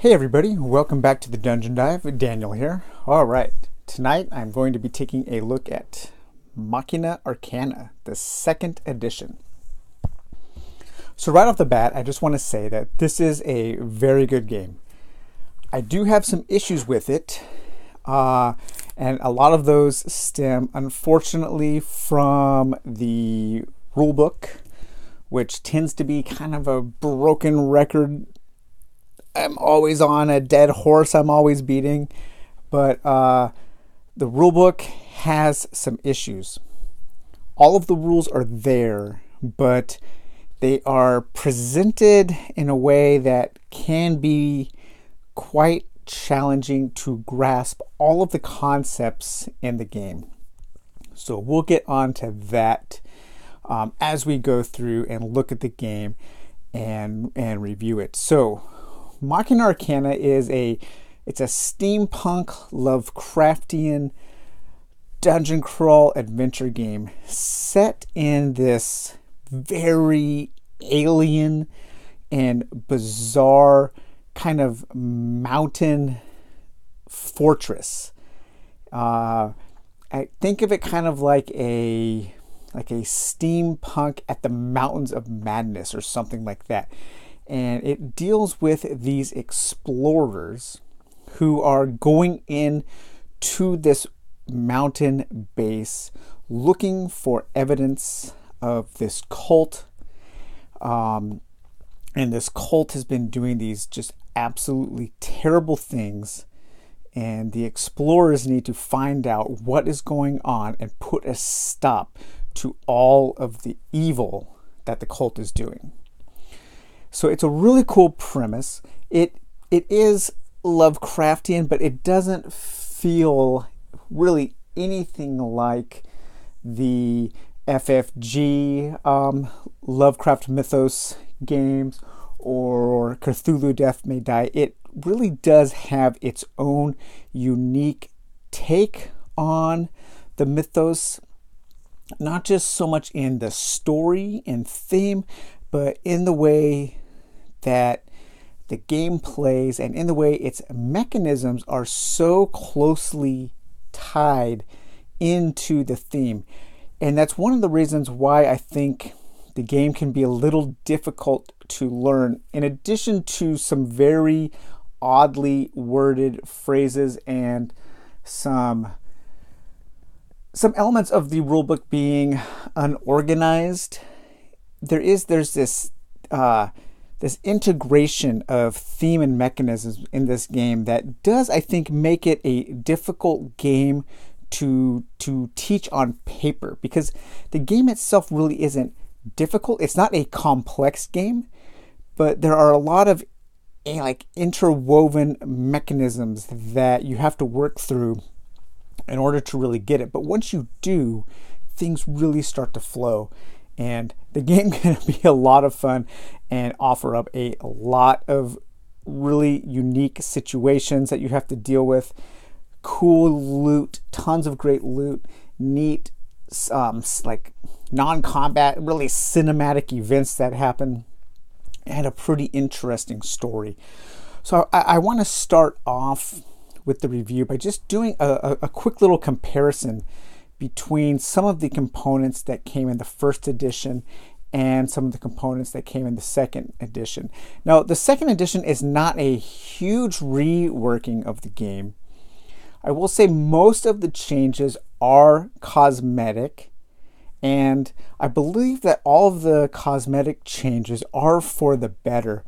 Hey everybody, welcome back to the Dungeon Dive. Daniel here. All right, tonight I'm going to be taking a look at Machina Arcana, the second edition. So, right off the bat, I just want to say that this is a very good game. I do have some issues with it, uh, and a lot of those stem, unfortunately, from the rulebook, which tends to be kind of a broken record I'm always on a dead horse I'm always beating. But uh, the rulebook has some issues. All of the rules are there, but they are presented in a way that can be quite challenging to grasp all of the concepts in the game. So we'll get on to that um, as we go through and look at the game and and review it. So Machina Arcana is a it's a steampunk Lovecraftian dungeon crawl adventure game set in this very alien and bizarre kind of mountain fortress. Uh, I think of it kind of like a like a steampunk at the mountains of madness or something like that and it deals with these explorers who are going in to this mountain base looking for evidence of this cult. Um, and this cult has been doing these just absolutely terrible things. And the explorers need to find out what is going on and put a stop to all of the evil that the cult is doing. So it's a really cool premise. It it is Lovecraftian, but it doesn't feel really anything like the FFG um, Lovecraft Mythos games or Cthulhu Death May Die. It really does have its own unique take on the mythos, not just so much in the story and theme, but in the way that the game plays and in the way its mechanisms are so closely tied into the theme. And that's one of the reasons why I think the game can be a little difficult to learn, in addition to some very oddly worded phrases and some some elements of the rulebook being unorganized there is there's this uh, this integration of theme and mechanisms in this game that does, I think, make it a difficult game to to teach on paper because the game itself really isn't difficult. It's not a complex game, but there are a lot of eh, like interwoven mechanisms that you have to work through in order to really get it. But once you do, things really start to flow and the game can be a lot of fun and offer up a lot of really unique situations that you have to deal with. Cool loot tons of great loot neat um, like non-combat really cinematic events that happen and a pretty interesting story. So i, I want to start off with the review by just doing a, a quick little comparison between some of the components that came in the first edition and some of the components that came in the second edition. Now, the second edition is not a huge reworking of the game. I will say most of the changes are cosmetic, and I believe that all of the cosmetic changes are for the better.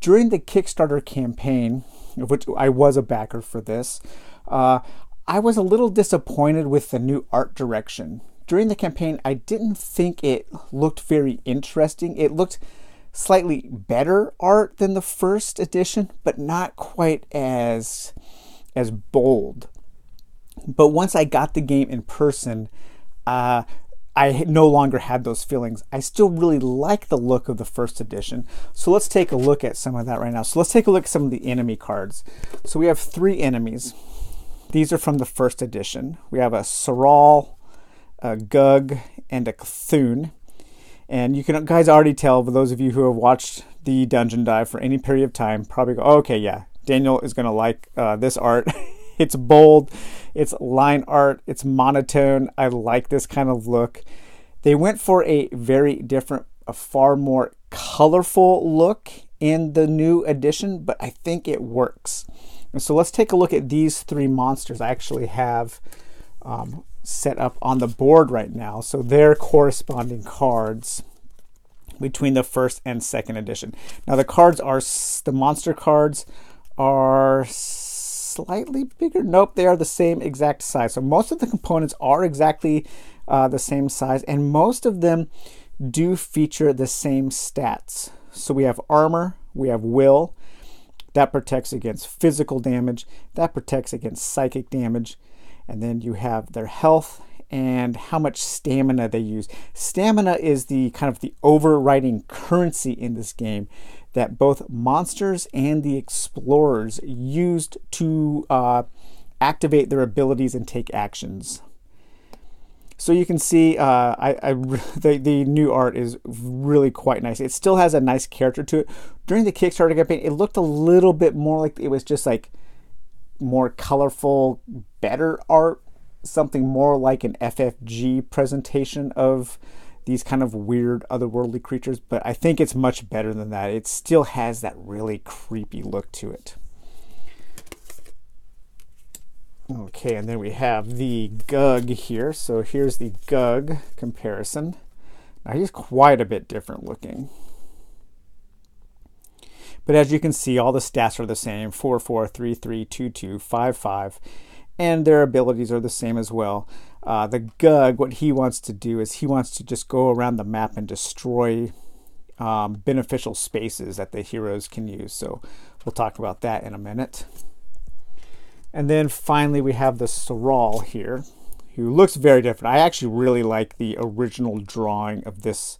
During the Kickstarter campaign, of which I was a backer for this, uh, I was a little disappointed with the new art direction. During the campaign, I didn't think it looked very interesting. It looked slightly better art than the first edition, but not quite as as bold. But once I got the game in person, uh, I no longer had those feelings. I still really like the look of the first edition. So let's take a look at some of that right now. So let's take a look at some of the enemy cards. So we have three enemies. These are from the first edition. We have a Saral, a Gug, and a Cthulhu. And you can guys already tell, for those of you who have watched the Dungeon Dive for any period of time, probably go, oh, okay, yeah, Daniel is going to like uh, this art. it's bold, it's line art, it's monotone. I like this kind of look. They went for a very different, a far more colorful look in the new edition, but I think it works. And so let's take a look at these three monsters. I actually have um, set up on the board right now. So their corresponding cards between the first and second edition. Now the cards are the monster cards are slightly bigger. Nope, they are the same exact size. So most of the components are exactly uh, the same size, and most of them do feature the same stats. So we have armor, we have will, that protects against physical damage, that protects against psychic damage, and then you have their health and how much stamina they use. Stamina is the kind of the overriding currency in this game that both monsters and the explorers used to uh, activate their abilities and take actions. So you can see, uh, I, I, the, the new art is really quite nice. It still has a nice character to it. During the Kickstarter campaign, it looked a little bit more like it was just like more colorful, better art, something more like an FFG presentation of these kind of weird otherworldly creatures, but I think it's much better than that. It still has that really creepy look to it. Okay, and then we have the Gug here. So here's the Gug comparison. Now he's quite a bit different looking. But as you can see, all the stats are the same 4 4, 3 3, 2 2, 5 5, and their abilities are the same as well. Uh, the Gug, what he wants to do is he wants to just go around the map and destroy um, beneficial spaces that the heroes can use. So we'll talk about that in a minute. And then finally, we have the Soral here, who looks very different. I actually really like the original drawing of this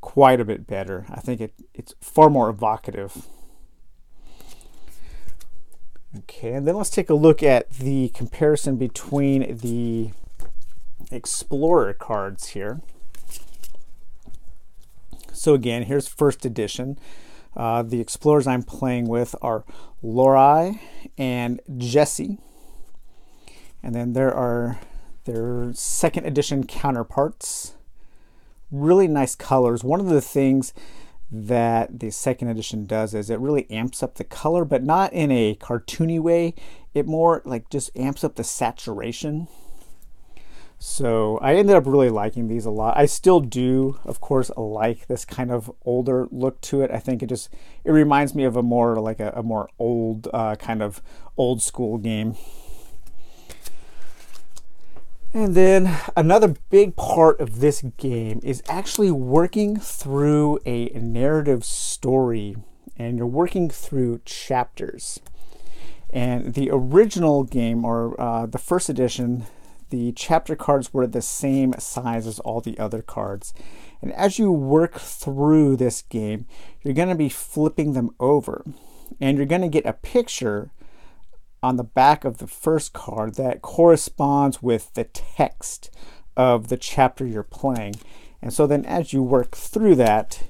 quite a bit better. I think it, it's far more evocative. Okay, and then let's take a look at the comparison between the Explorer cards here. So again, here's first edition. Uh, the explorers I'm playing with are Lorai and Jesse. And then there are their second edition counterparts. Really nice colors. One of the things that the second edition does is it really amps up the color, but not in a cartoony way. It more like just amps up the saturation so I ended up really liking these a lot. I still do, of course, like this kind of older look to it. I think it just it reminds me of a more like a, a more old uh, kind of old school game. And then another big part of this game is actually working through a narrative story, and you're working through chapters. And the original game, or uh, the first edition, the chapter cards were the same size as all the other cards. And as you work through this game, you're going to be flipping them over. And you're going to get a picture on the back of the first card that corresponds with the text of the chapter you're playing. And so then as you work through that,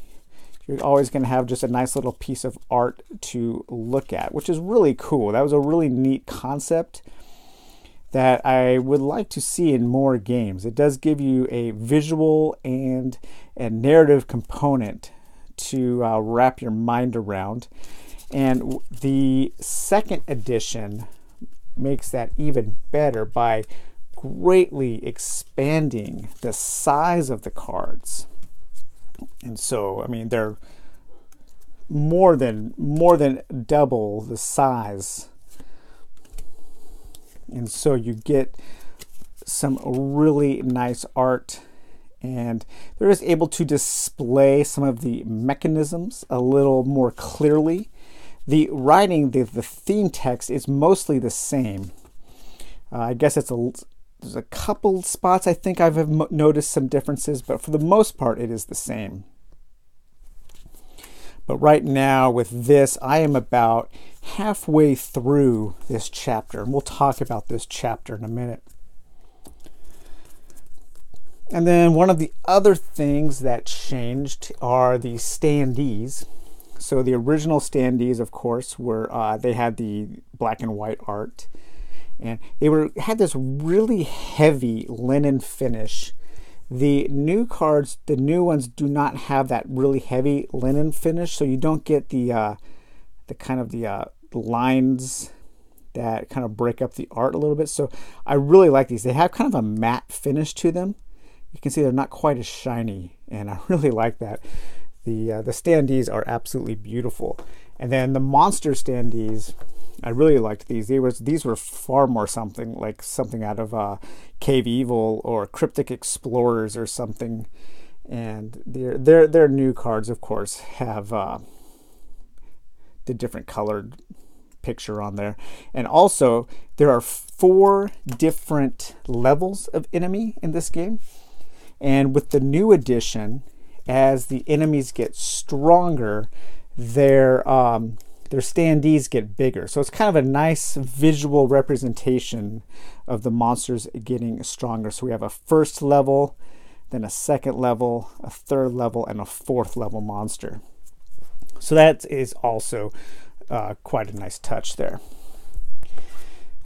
you're always going to have just a nice little piece of art to look at, which is really cool. That was a really neat concept that I would like to see in more games. It does give you a visual and a narrative component to uh, wrap your mind around. And the second edition makes that even better by greatly expanding the size of the cards. And so, I mean, they're more than more than double the size and so you get some really nice art and they're just able to display some of the mechanisms a little more clearly. The writing, the, the theme text is mostly the same. Uh, I guess it's a there's a couple spots I think I've noticed some differences, but for the most part, it is the same. But right now, with this, I am about halfway through this chapter, and we'll talk about this chapter in a minute. And then one of the other things that changed are the standees. So the original standees, of course, were uh, they had the black and white art, and they were had this really heavy linen finish. The new cards, the new ones, do not have that really heavy linen finish, so you don't get the uh, the kind of the uh, lines that kind of break up the art a little bit. So I really like these. They have kind of a matte finish to them. You can see they're not quite as shiny, and I really like that. The uh, the standees are absolutely beautiful, and then the monster standees. I really liked these. They was these were far more something like something out of uh, Cave Evil or Cryptic Explorers or something. And their their their new cards, of course, have uh, the different colored picture on there. And also, there are four different levels of enemy in this game. And with the new edition, as the enemies get stronger, their um, their standees get bigger. So it's kind of a nice visual representation of the monsters getting stronger. So we have a first level, then a second level, a third level, and a fourth level monster. So that is also uh, quite a nice touch there.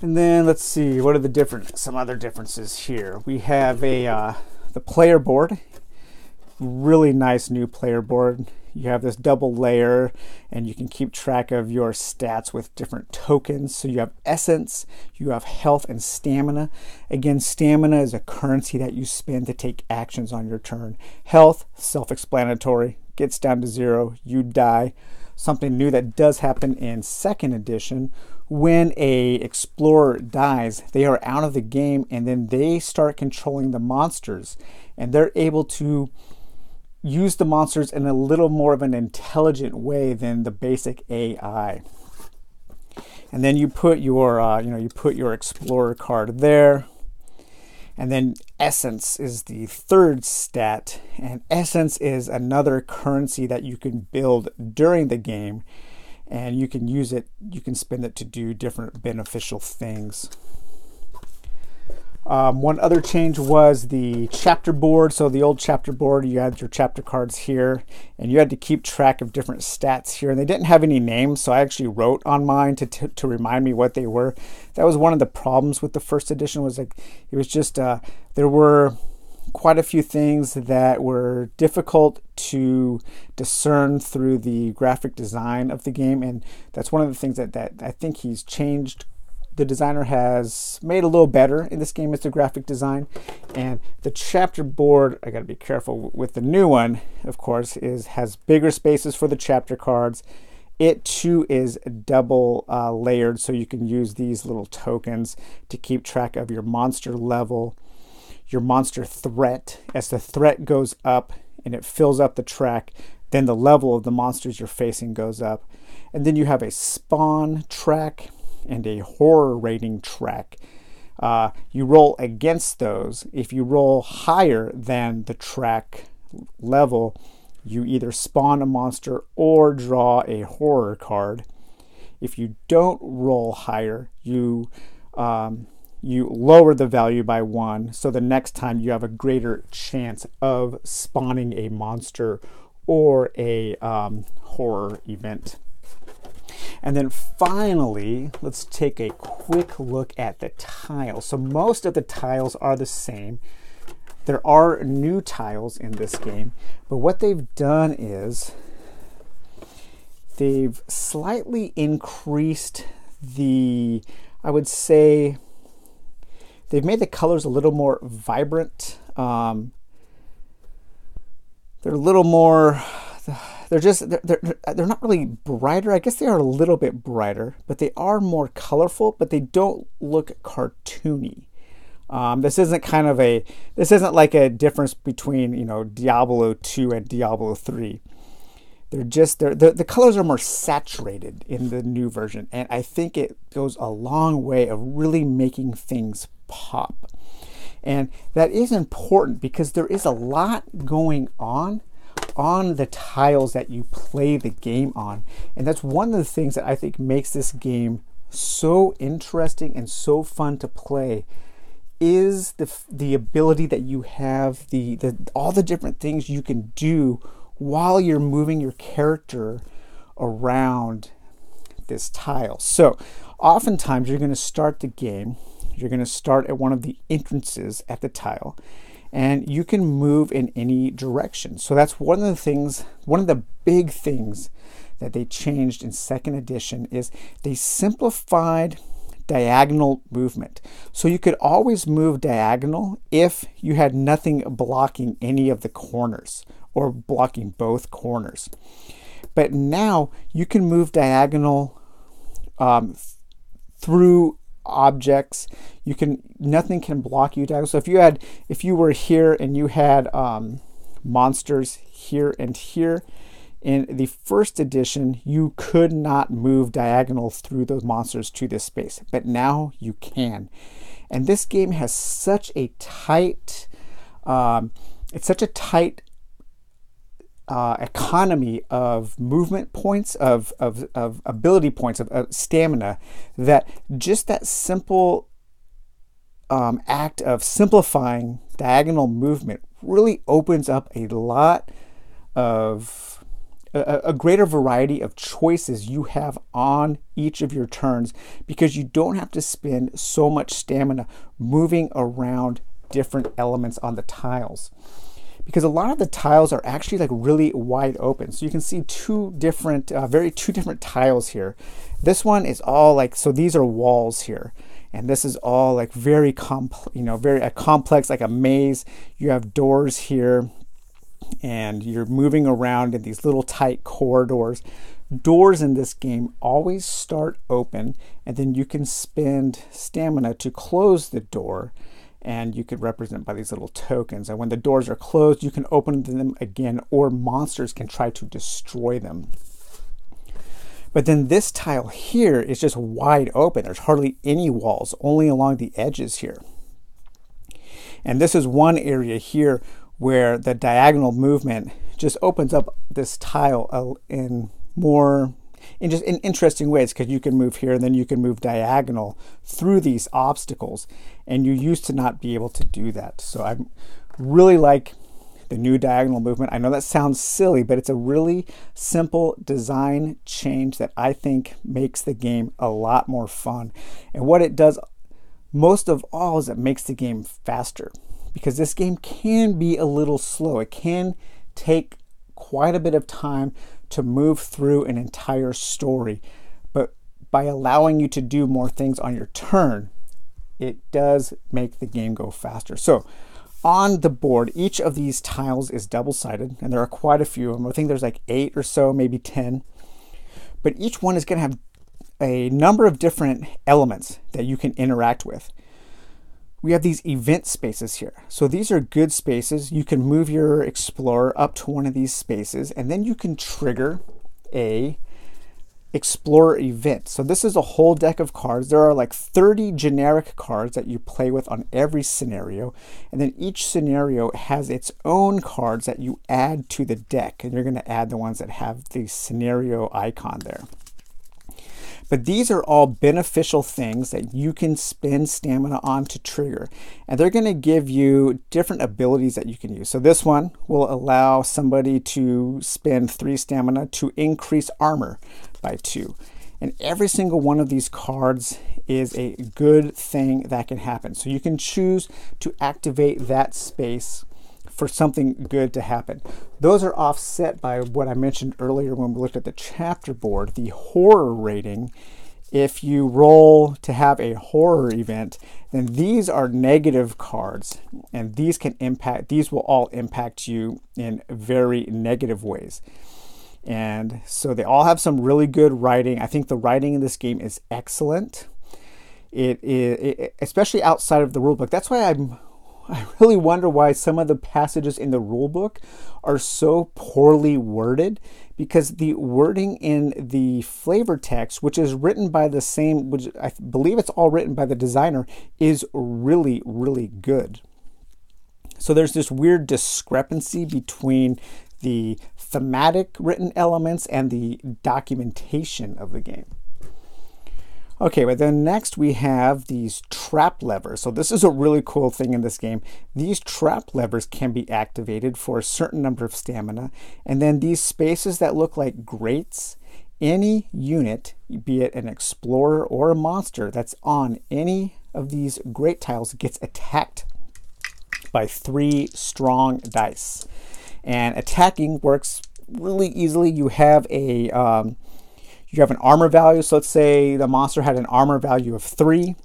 And then let's see, what are the different, some other differences here? We have a uh, the player board, really nice new player board. You have this double layer, and you can keep track of your stats with different tokens. So you have essence, you have health, and stamina. Again, stamina is a currency that you spend to take actions on your turn. Health, self explanatory, gets down to zero, you die something new that does happen in second edition when a explorer dies they are out of the game and then they start controlling the monsters and they're able to use the monsters in a little more of an intelligent way than the basic ai and then you put your uh, you know you put your explorer card there and then essence is the third stat. And essence is another currency that you can build during the game. And you can use it, you can spend it to do different beneficial things. Um, one other change was the chapter board. So the old chapter board, you had your chapter cards here, and you had to keep track of different stats here. And they didn't have any names, so I actually wrote on mine to, to, to remind me what they were. That was one of the problems with the first edition. Was like it was just uh, there were quite a few things that were difficult to discern through the graphic design of the game, and that's one of the things that that I think he's changed the designer has made a little better in this game is the graphic design. And the chapter board i got to be careful with the new one of course is has bigger spaces for the chapter cards. It too is double uh, layered so you can use these little tokens to keep track of your monster level your monster threat. As the threat goes up and it fills up the track then the level of the monsters you're facing goes up. And then you have a spawn track and a horror rating track. Uh, you roll against those. If you roll higher than the track level, you either spawn a monster or draw a horror card. If you don't roll higher, you um, you lower the value by one, so the next time you have a greater chance of spawning a monster or a um, horror event. And then finally, let's take a quick look at the tiles. So most of the tiles are the same. There are new tiles in this game, but what they've done is they've slightly increased the, I would say, they've made the colors a little more vibrant. Um, they're a little more they're just they're, they're, they're not really brighter. I guess they are a little bit brighter but they are more colorful but they don't look cartoony. Um, this isn't kind of a this isn't like a difference between you know diablo 2 and diablo 3 they're just they're, the, the colors are more saturated in the new version and i think it goes a long way of really making things pop. And that is important because there is a lot going on on the tiles that you play the game on. And that's one of the things that I think makes this game so interesting and so fun to play is the the ability that you have the, the all the different things you can do while you're moving your character around this tile. So oftentimes you're going to start the game, you're going to start at one of the entrances at the tile, and you can move in any direction. So that's one of the things, one of the big things that they changed in second edition is they simplified diagonal movement. So you could always move diagonal if you had nothing blocking any of the corners or blocking both corners. But now you can move diagonal um, through objects. You can nothing can block you diagonal. So if you had if you were here and you had um, monsters here and here, in the first edition, you could not move diagonal through those monsters to this space, but now you can. And this game has such a tight, um, it's such a tight uh, economy of movement points, of, of, of ability points, of, of, stamina, that just that simple um, act of simplifying diagonal movement really opens up a lot of a, a greater variety of choices you have on each of your turns because you don't have to spend so much stamina moving around different elements on the tiles because a lot of the tiles are actually like really wide open. So you can see two different, uh, very two different tiles here. This one is all like, so these are walls here. And this is all like very complex, you know, very a complex, like a maze. You have doors here and you're moving around in these little tight corridors. Doors in this game always start open, and then you can spend stamina to close the door, and you could represent by these little tokens. And when the doors are closed, you can open them again, or monsters can try to destroy them. But then this tile here is just wide open. There's hardly any walls, only along the edges here. And this is one area here where the diagonal movement just opens up this tile in more in just in interesting ways because you can move here and then you can move diagonal through these obstacles and you used to not be able to do that so i really like the new diagonal movement i know that sounds silly but it's a really simple design change that i think makes the game a lot more fun and what it does most of all is it makes the game faster because this game can be a little slow. It can take quite a bit of time to move through an entire story. But by allowing you to do more things on your turn, it does make the game go faster. So on the board, each of these tiles is double sided, and there are quite a few of them. I think there's like eight or so, maybe 10. But each one is going to have a number of different elements that you can interact with we have these event spaces here. So these are good spaces. You can move your Explorer up to one of these spaces, and then you can trigger a Explorer event. So this is a whole deck of cards. There are like 30 generic cards that you play with on every scenario. And then each scenario has its own cards that you add to the deck. And you're going to add the ones that have the scenario icon there. But these are all beneficial things that you can spend stamina on to trigger. And they're going to give you different abilities that you can use. So this one will allow somebody to spend three stamina to increase armor by two. And every single one of these cards is a good thing that can happen. So you can choose to activate that space for something good to happen. Those are offset by what I mentioned earlier when we looked at the chapter board, the horror rating. If you roll to have a horror event, then these are negative cards, and these can impact, these will all impact you in very negative ways. And so they all have some really good writing. I think the writing in this game is excellent. It is, especially outside of the rulebook. That's why I'm I really wonder why some of the passages in the rule book are so poorly worded because the wording in the flavor text, which is written by the same, which I believe it's all written by the designer, is really, really good. So there's this weird discrepancy between the thematic written elements and the documentation of the game. Okay, but then next we have these trap levers. So this is a really cool thing in this game. These trap levers can be activated for a certain number of stamina. And then these spaces that look like grates any unit, be it an explorer or a monster that's on any of these grate tiles, gets attacked by three strong dice. And attacking works really easily. You have a um, you have an armor value. So let's say the monster had an armor value of three.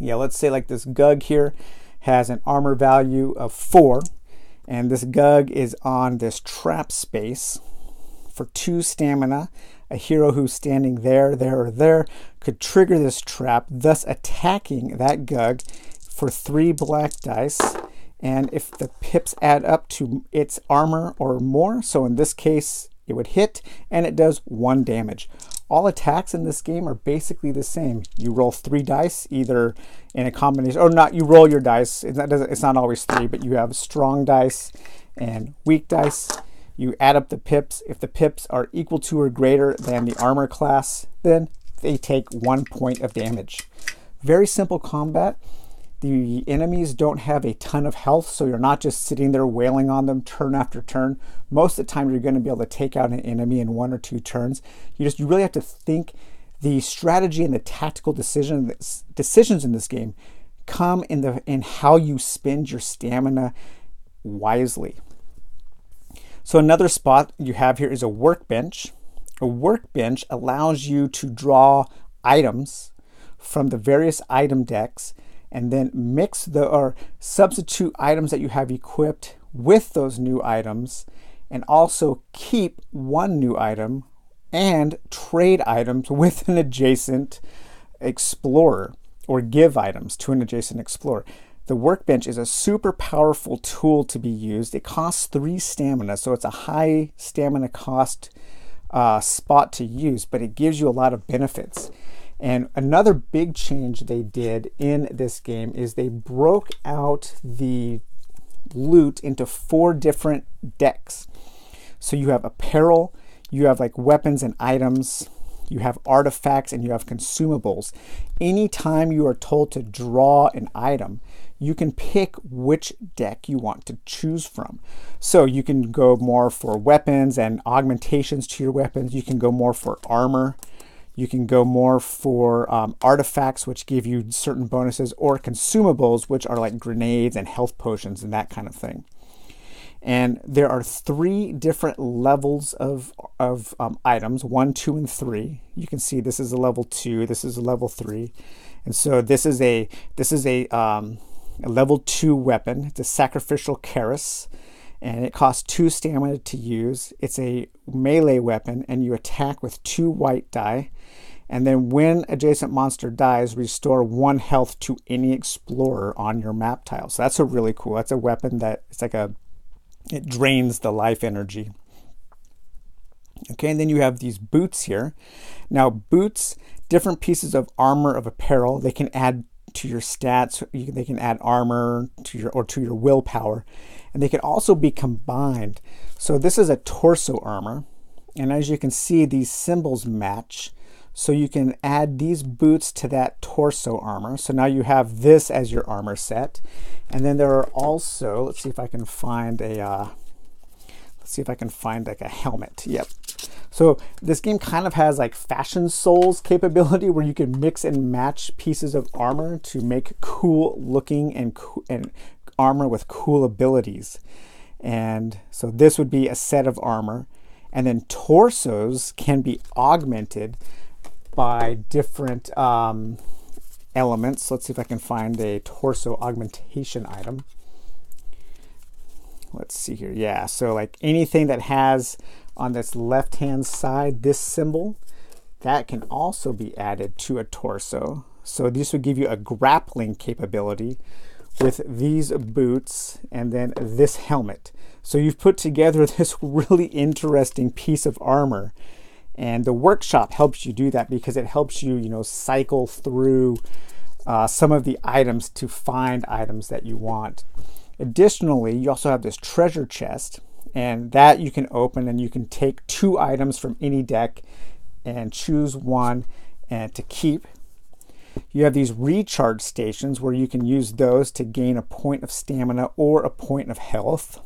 Yeah, let's say like this Gug here has an armor value of four, and this Gug is on this trap space for two stamina. A hero who's standing there, there, or there could trigger this trap, thus attacking that Gug for three black dice. And if the pips add up to its armor or more, so in this case, it would hit and it does one damage. All attacks in this game are basically the same. You roll three dice, either in a combination, or not, you roll your dice. It's not, it's not always three, but you have strong dice and weak dice. You add up the pips. If the pips are equal to or greater than the armor class, then they take one point of damage. Very simple combat. The enemies don't have a ton of health, so you're not just sitting there wailing on them turn after turn. Most of the time, you're going to be able to take out an enemy in one or two turns. You just you really have to think the strategy and the tactical decision decisions in this game come in the in how you spend your stamina wisely. So another spot you have here is a workbench. A workbench allows you to draw items from the various item decks and then mix the or substitute items that you have equipped with those new items and also keep one new item and trade items with an adjacent explorer or give items to an adjacent explorer. The workbench is a super powerful tool to be used. It costs three stamina, so it's a high stamina cost uh, spot to use, but it gives you a lot of benefits. And another big change they did in this game is they broke out the loot into four different decks. So you have apparel, you have like weapons and items, you have artifacts, and you have consumables. Anytime you are told to draw an item, you can pick which deck you want to choose from. So you can go more for weapons and augmentations to your weapons. You can go more for armor. You can go more for um, artifacts, which give you certain bonuses, or consumables, which are like grenades and health potions and that kind of thing. And there are three different levels of, of um, items one, two, and three. You can see this is a level two, this is a level three. And so this is a this is a, um, a level two weapon. It's a sacrificial Kharis and it costs two stamina to use. It's a melee weapon, and you attack with two white die. And then when adjacent monster dies, restore one health to any explorer on your map tile. So that's a really cool. That's a weapon that it's like a it drains the life energy. Okay, and then you have these boots here. Now, boots, different pieces of armor of apparel, they can add to your stats. they can add armor to your or to your willpower, and they can also be combined. So this is a torso armor, and as you can see, these symbols match. So you can add these boots to that torso armor. So now you have this as your armor set, and then there are also. Let's see if I can find a. Uh, let's see if I can find like a helmet. Yep. So this game kind of has like fashion souls capability where you can mix and match pieces of armor to make cool looking and, co- and armor with cool abilities. And so this would be a set of armor. And then torsos can be augmented by different um, elements. Let's see if I can find a torso augmentation item. Let's see here. Yeah, so like anything that has on this left hand side this symbol, that can also be added to a torso. So this would give you a grappling capability with these boots and then this helmet. So you've put together this really interesting piece of armor. And the workshop helps you do that because it helps you, you know, cycle through uh, some of the items to find items that you want. Additionally, you also have this treasure chest, and that you can open and you can take two items from any deck and choose one and to keep. You have these recharge stations where you can use those to gain a point of stamina or a point of health.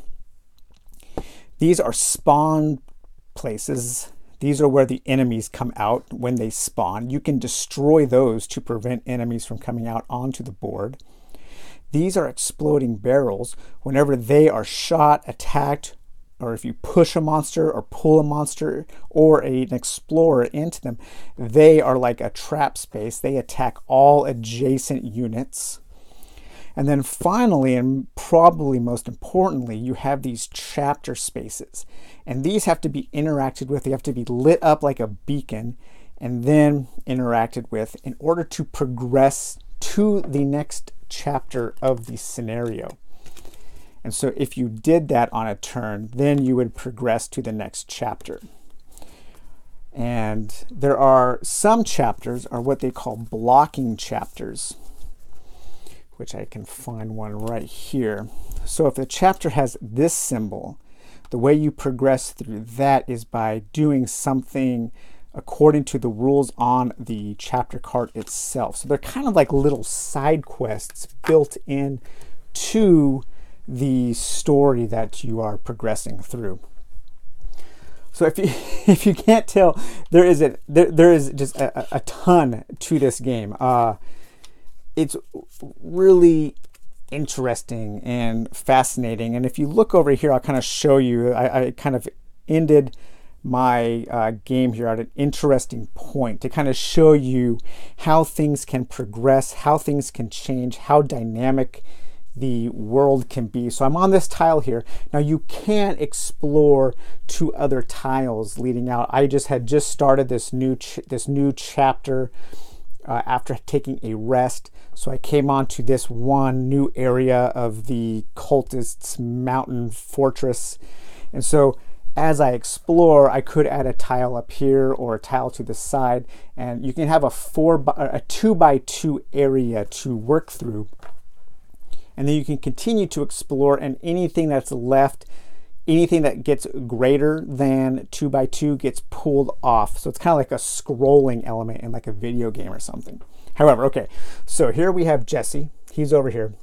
These are spawn places These are where the enemies come out when they spawn. You can destroy those to prevent enemies from coming out onto the board. These are exploding barrels. Whenever they are shot, attacked, or if you push a monster or pull a monster or a, an explorer into them, they are like a trap space. They attack all adjacent units. And then finally, and probably most importantly, you have these chapter spaces. And these have to be interacted with, they have to be lit up like a beacon and then interacted with in order to progress to the next chapter of the scenario. And so if you did that on a turn, then you would progress to the next chapter. And there are some chapters are what they call blocking chapters, which I can find one right here. So if the chapter has this symbol, the way you progress through that is by doing something according to the rules on the chapter card itself. So they're kind of like little side quests built in to the story that you are progressing through. So if you if you can't tell, there is a there, there is just a, a ton to this game. Uh, it's really interesting and fascinating. And if you look over here, I'll kind of show you. I, I kind of ended my uh, game here at an interesting point to kind of show you how things can progress, how things can change, how dynamic the world can be. So I'm on this tile here. Now you can explore two other tiles leading out. I just had just started this new this new chapter uh, after taking a rest. So I came on to this one new area of the cultists mountain fortress. And so as I explore, I could add a tile up here or a tile to the side, and you can have a four by, a two by two area to work through and then you can continue to explore and anything that's left anything that gets greater than 2 by 2 gets pulled off. So it's kind of like a scrolling element in like a video game or something. However okay so here we have jesse. He's over here.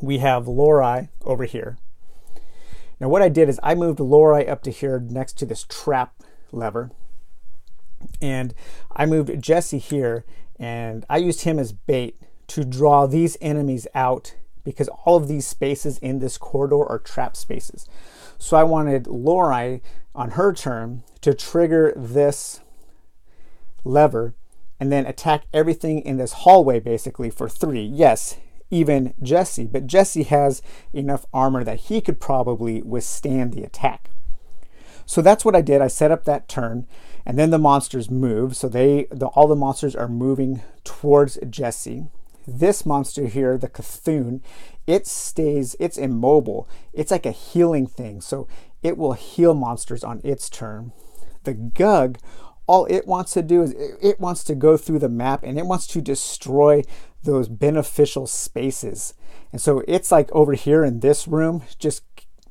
We have Lori over here. Now what i did is i moved Lori up to here next to this trap lever and i moved jesse here and i used him as bait to draw these enemies out because all of these spaces in this corridor are trap spaces. So I wanted Lori on her turn to trigger this lever and then attack everything in this hallway basically for three. Yes, even Jesse, but Jesse has enough armor that he could probably withstand the attack. So that's what I did. I set up that turn, and then the monsters move. So they, the, all the monsters are moving towards Jesse. This monster here, the Cthulhu, it stays, it's immobile. It's like a healing thing. So it will heal monsters on its turn. The Gug, all it wants to do is it, it wants to go through the map and it wants to destroy those beneficial spaces. And so it's like over here in this room, just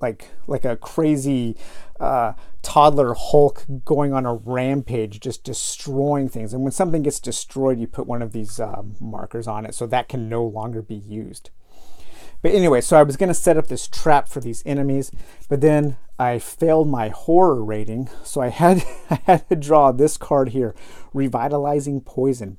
like like a crazy uh, toddler Hulk going on a rampage, just destroying things. And when something gets destroyed, you put one of these uh, markers on it so that can no longer be used. But anyway, so I was going to set up this trap for these enemies, but then I failed my horror rating, so I had I had to draw this card here, revitalizing poison.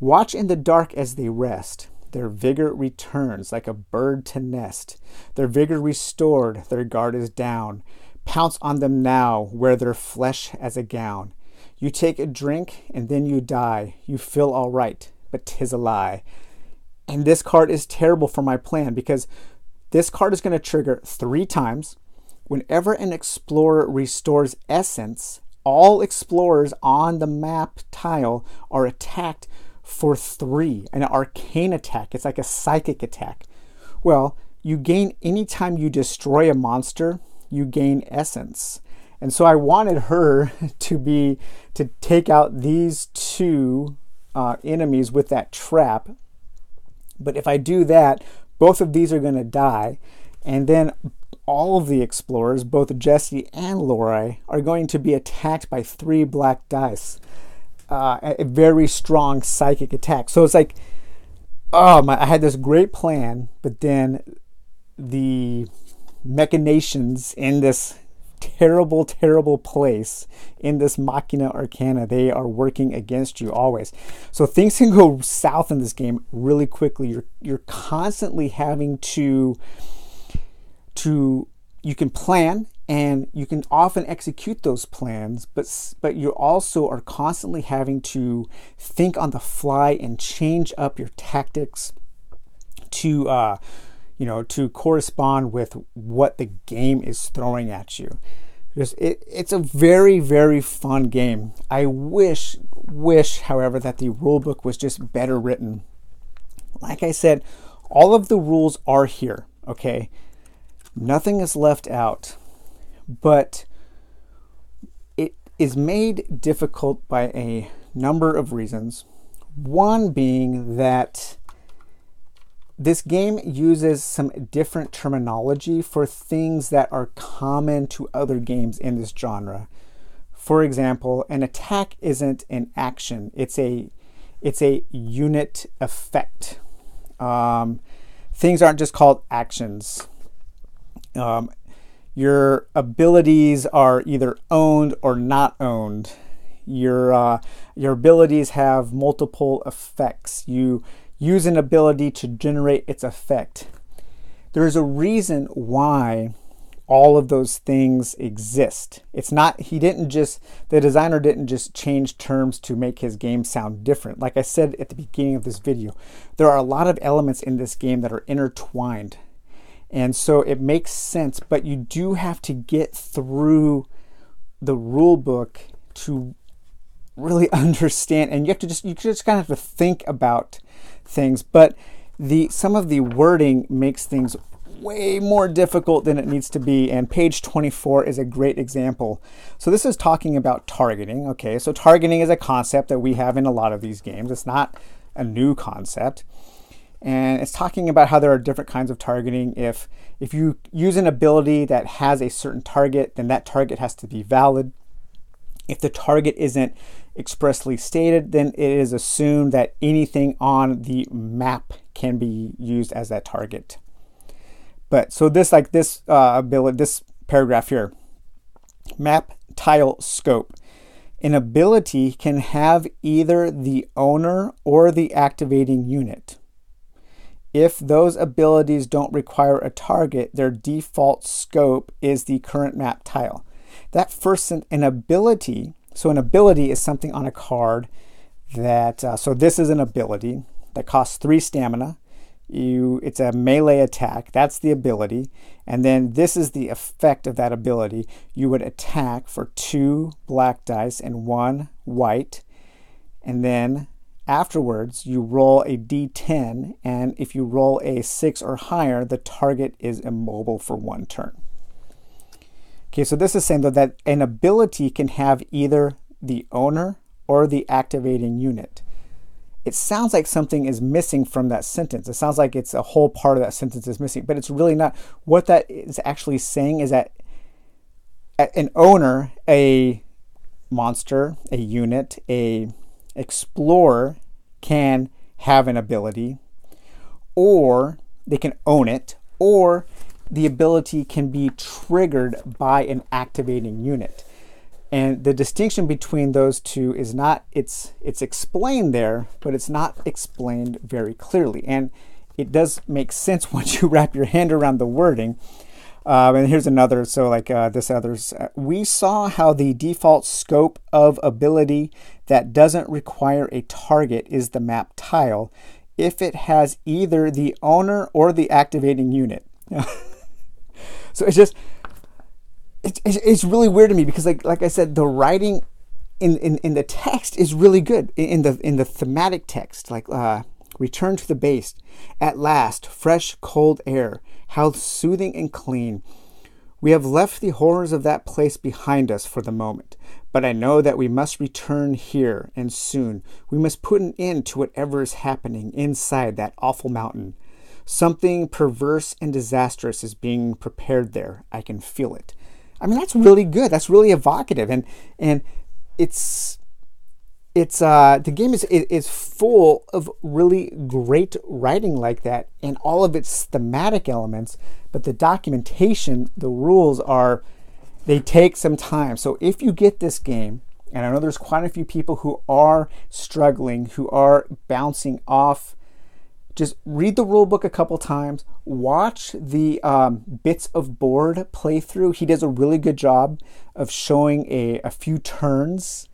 Watch in the dark as they rest. Their vigor returns like a bird to nest. Their vigor restored, their guard is down. Pounce on them now, wear their flesh as a gown. You take a drink and then you die. You feel all right, but 'tis a lie. And this card is terrible for my plan because this card is going to trigger three times. Whenever an explorer restores essence, all explorers on the map tile are attacked for three, an arcane attack. It's like a psychic attack. Well, you gain anytime you destroy a monster, you gain essence. And so I wanted her to be to take out these two uh, enemies with that trap. But if I do that, both of these are going to die. And then all of the explorers, both Jesse and Lori, are going to be attacked by three black dice uh, a very strong psychic attack. So it's like, oh my! I had this great plan, but then the machinations in this terrible, terrible place in this Machina Arcana. They are working against you always. So things can go south in this game really quickly. You're you're constantly having to to you can plan and you can often execute those plans but but you also are constantly having to think on the fly and change up your tactics to uh, you know to correspond with what the game is throwing at you. Just, it, it's a very very fun game. I wish wish however that the rule book was just better written. Like i said all of the rules are here okay? Nothing is left out but it is made difficult by a number of reasons. One being that this game uses some different terminology for things that are common to other games in this genre. For example, an attack isn't an action; it's a it's a unit effect. Um, things aren't just called actions. Um, your abilities are either owned or not owned. Your uh, your abilities have multiple effects. You use an ability to generate its effect. There's a reason why all of those things exist. It's not, he didn't just, the designer didn't just change terms to make his game sound different. Like I said at the beginning of this video, there are a lot of elements in this game that are intertwined. And so it makes sense, but you do have to get through the rule book to really understand and you have to just you just kind of have to think about things but the some of the wording makes things way more difficult than it needs to be and page 24 is a great example so this is talking about targeting okay so targeting is a concept that we have in a lot of these games it's not a new concept and it's talking about how there are different kinds of targeting. If if you use an ability that has a certain target, then that target has to be valid. If the target isn't expressly stated, then it is assumed that anything on the map can be used as that target. But so this like this uh, ability, this paragraph here, map tile scope. An ability can have either the owner or the activating unit. If those abilities don't require a target, their default scope is the current map tile. That first, an ability, so an ability is something on a card that, uh, so this is an ability that costs three stamina. You, it's a melee attack. That's the ability. And then this is the effect of that ability. You would attack for two black dice and one white. And then Afterwards, you roll a d10, and if you roll a 6 or higher, the target is immobile for one turn. Okay, so this is saying though that an ability can have either the owner or the activating unit. It sounds like something is missing from that sentence. It sounds like it's a whole part of that sentence is missing, but it's really not. What that is actually saying is that an owner, a monster, a unit, a explorer can have an ability, or they can own it, or the ability can be triggered by an activating unit. And the distinction between those two is not it's it's explained there, but it's not explained very clearly. And it does make sense once you wrap your hand around the wording. Um, and here's another, so like uh, this others. Uh, we saw how the default scope of ability that doesn't require a target is the map tile if it has either the owner or the activating unit. so it's just, it's, it's really weird to me because like, like I said, the writing in, in, in the text is really good in the, in the thematic text, like, uh, Return to the base. At last, fresh, cold air. How soothing and clean. We have left the horrors of that place behind us for the moment, but I know that we must return here, and soon. We must put an end to whatever is happening inside that awful mountain. Something perverse and disastrous is being prepared there. I can feel it. I mean, that's really good. That's really evocative, and and it's it's uh, the game is is full of really great writing like that and all of its thematic elements but the documentation the rules are they take some time. So if you get this game, and I know there's quite a few people who are struggling, who are bouncing off just read the rule book a couple times. Watch the um, bits of board playthrough he does a really good job of showing a, a few turns.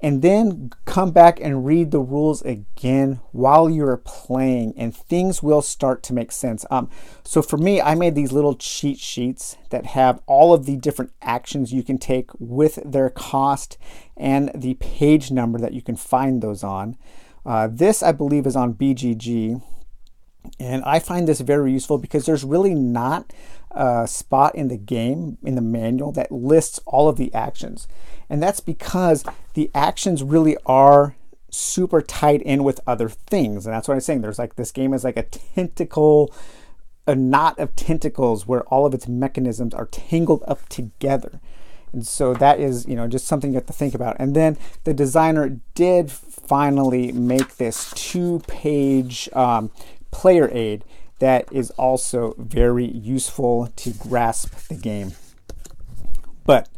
And then come back and read the rules again while you're playing and things will start to make sense. Um, so for me i made these little cheat sheets that have all of the different actions you can take with their cost and the page number that you can find those on uh, this, I believe, is on BGG. And I find this very useful because there's really not a spot in the game, in the manual, that lists all of the actions. And that's because the actions really are super tied in with other things. And that's what I'm saying. There's like this game is like a tentacle, a knot of tentacles where all of its mechanisms are tangled up together. And so that is, you know, just something you have to think about. And then the designer did finally make this two-page um, player aid that is also very useful to grasp the game. But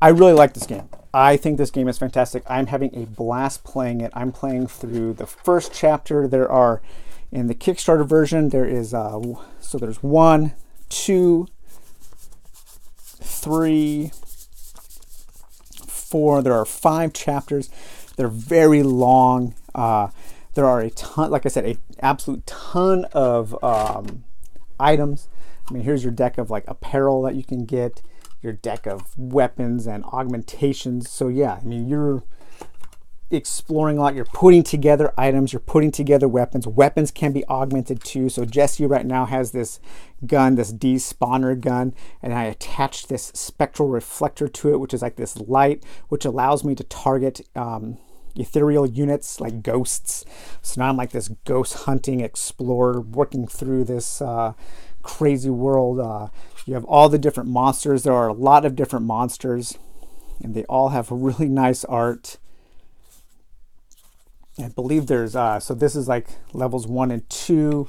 I really like this game. I think this game is fantastic. I'm having a blast playing it. I'm playing through the first chapter. There are, in the Kickstarter version, there is, uh, so there's one, two, three, four. There are five chapters. They're very long. Uh, there are a ton, like I said, a absolute ton of um, items. I mean, here's your deck of like apparel that you can get, your deck of weapons and augmentations. So yeah, I mean, you're exploring a lot. You're putting together items, you're putting together weapons. Weapons can be augmented too. So Jesse right now has this gun, this D-spawner gun, and I attached this spectral reflector to it, which is like this light, which allows me to target um, ethereal units like ghosts. So now I'm like this ghost hunting explorer working through this uh, crazy world. Uh, you have all the different monsters. There are a lot of different monsters, and they all have really nice art. I believe there's, uh, so this is like levels one and two,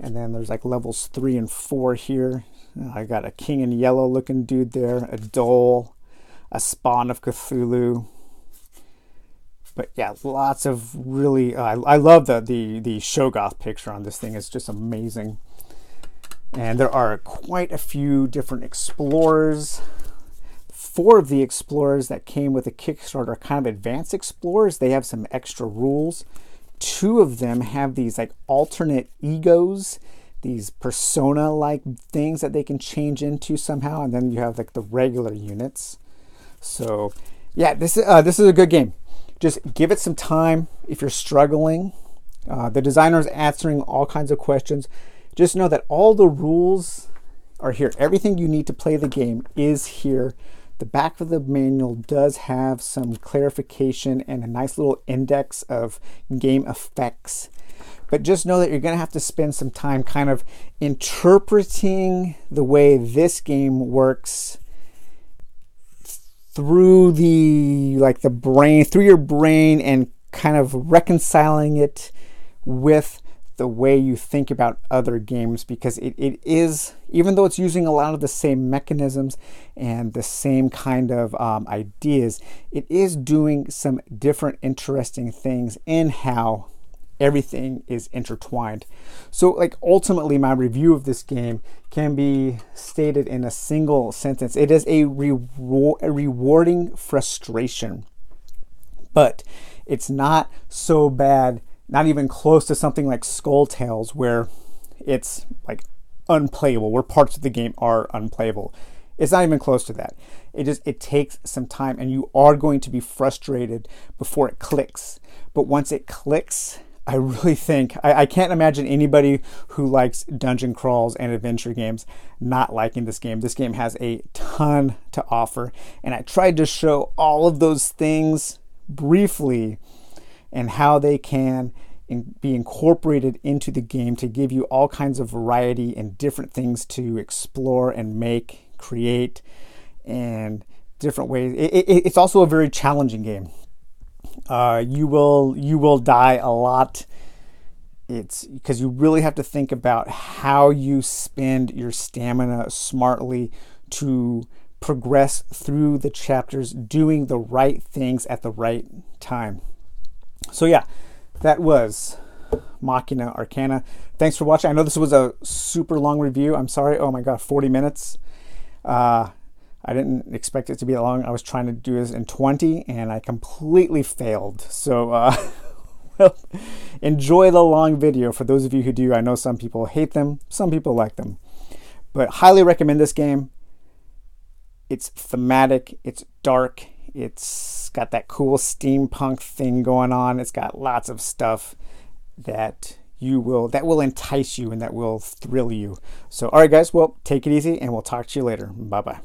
and then there's like levels three and four here. I got a king in yellow looking dude there, a Dhole, a spawn of Cthulhu. But yeah, lots of really, uh, I love the, the, the Shoggoth picture on this thing. It's just amazing. And there are quite a few different explorers four of the explorers that came with the Kickstarter are kind of advanced explorers. They have some extra rules. Two of them have these like alternate egos, these persona like things that they can change into somehow. And then you have like the regular units. So yeah, this is, uh, this is a good game. Just give it some time if you're struggling. Uh, the designer is answering all kinds of questions. Just know that all the rules are here. Everything you need to play the game is here. The back of the manual does have some clarification and a nice little index of game effects. But just know that you're going to have to spend some time kind of interpreting the way this game works through the like the brain through your brain and kind of reconciling it with the way you think about other games because it, it is, even though it's using a lot of the same mechanisms and the same kind of um, ideas, it is doing some different interesting things in how everything is intertwined. So, like, ultimately, my review of this game can be stated in a single sentence it is a, a rewarding frustration, but it's not so bad not even close to something like Skull Tales, where it's like unplayable, where parts of the game are unplayable. It's not even close to that. It just it takes some time, and you are going to be frustrated before it clicks. But once it clicks, I really think I, I, can't imagine anybody who likes dungeon crawls and adventure games not liking this game. This game has a ton to offer, and I tried to show all of those things briefly and how they can in, be incorporated into the game to give you all kinds of variety and different things to explore and make, create, and different ways. It, it, it's also a very challenging game. Uh, you will you will die a lot. It's because you really have to think about how you spend your stamina smartly to progress through the chapters doing the right things at the right time. So, yeah, that was Machina Arcana. Thanks for watching. I know this was a super long review. I'm sorry. Oh my god, 40 minutes. Uh, I didn't expect it to be that long. I was trying to do this in 20 and I completely failed. So, uh, well, enjoy the long video for those of you who do. I know some people hate them, some people like them. But highly recommend this game. It's thematic, it's dark, it's got that cool steampunk thing going on. It's got lots of stuff that you will that will entice you and that will thrill you. So all right guys, well, take it easy and we'll talk to you later. Bye-bye.